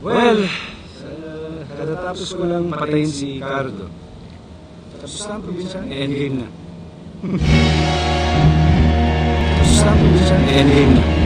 Well, uh, katatapos ko lang patayin si Cardo. Tapos lang probinsya, endgame na. Tapos lang probinsya, endgame na.